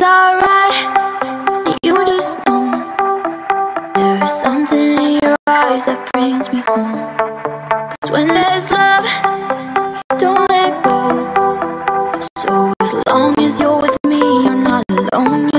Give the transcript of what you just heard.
everything's alright. You just know there is something in your eyes that brings me home. Cause when there's love, you don't let go. So as long as you're with me, you're not alone.